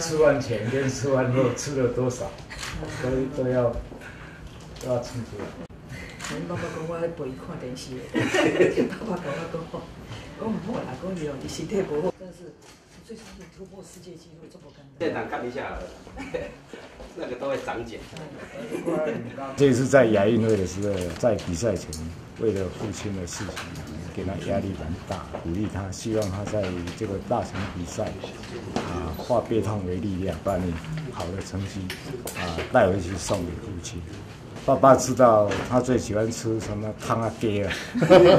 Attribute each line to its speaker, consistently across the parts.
Speaker 1: 吃完前跟吃完后吃了多少，都都要都要清楚。
Speaker 2: 阮爸爸讲我陪伊看电视，爸爸讲我讲好，讲唔好啦，讲伊哦，你身体不好，但是最终是突破世界纪录，这么简单。
Speaker 3: 现场看一下，那个都会长茧。
Speaker 1: 这次在亚运会的时候，在比赛前，为了父亲的事情，给他压力蛮大，鼓励他，希望他在这个大型比赛啊，化悲痛为力量，把你好的成绩啊带回去送给父亲。爸爸知道他最喜欢吃什么汤啊鸡啊，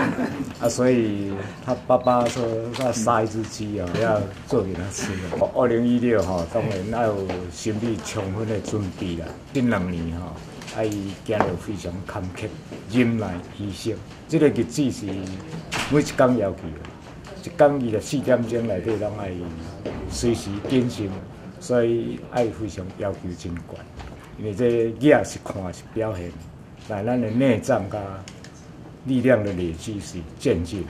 Speaker 1: 啊，所以他爸爸说要杀一只鸡啊，要做给他吃的。二零一六哈，当然要有心理充分的准备啦。近两年哈，啊伊行了非常坎坷，忍耐牺牲，这个日子是每一天要求，一天伊的四点钟内底拢爱随时更新，所以爱非常要求真悬。因为这个是看是表现，但咱的内脏加力量的累积是渐进。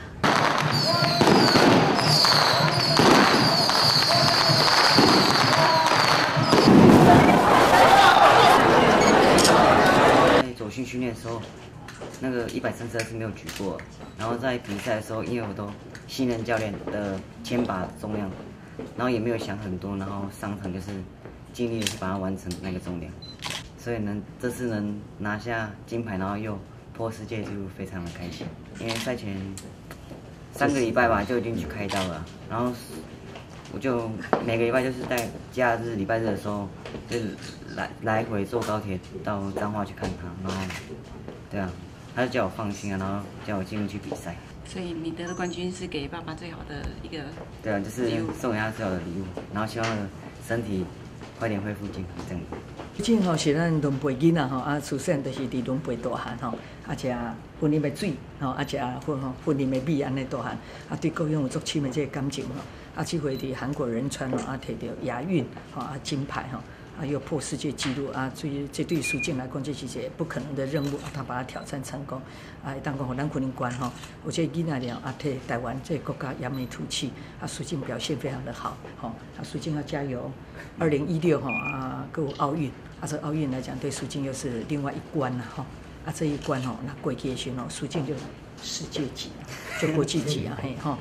Speaker 4: 在走训训练的时候，那个一百三十二是没有举过，然后在比赛的时候，因为我都信任教练的牵把重量，然后也没有想很多，然后上场就是尽力的去把它完成那个重量。所以能这次能拿下金牌，然后又破世界纪录，非常的开心。因为赛前三个礼拜吧就已经去开刀了，然后我就每个礼拜就是在假日、礼拜日的时候，就来来回坐高铁到彰化去看他，然后对啊，他就叫我放心啊，然后叫我尽力去比赛。
Speaker 5: 所以你得的冠军是给爸爸最好的一个
Speaker 4: 对啊，就是送给他最好的礼物，然后希望身体快点恢复健康这样子。
Speaker 2: 毕竟吼是咱轮陪囡仔吼，啊出生就是伫轮陪大汉吼，啊食婚姻的水吼，啊食婚吼婚姻的米安尼大汉，啊对高雄有足深的这个感情吼，啊这回伫韩国仁川吼啊摕到亚运吼啊金牌吼。啊，啊又破世界纪录啊！所以这对苏静来讲，这是一个不可能的任务，他把它挑战成功。啊，当讲互咱可能关吼，我觉得囡仔了啊，替台湾这国家扬眉吐气。啊，苏静表现非常的好，吼，啊，苏静要加油。二零一六吼啊，各奥运，啊，这奥运来讲，对苏静又是另外一关了，吼。啊，这一关吼，那过去的时候，苏静就世界级，就国际级啊，嘿，吼，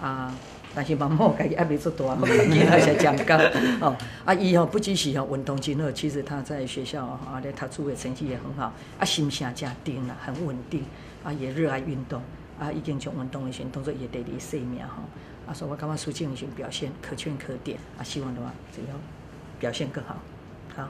Speaker 2: 啊。但是妈妈家己还没做大，囡仔才长高哦。啊，伊吼不只是吼运动真好，其实他在学校啊，咧读书的成绩也很好。啊，心性正定啦，很稳定。啊，也热爱运动。啊，已经从运动的时当做伊第二生命吼。啊，所以我感觉苏静的表现可圈可点。啊，希望的话只要表现更好。好。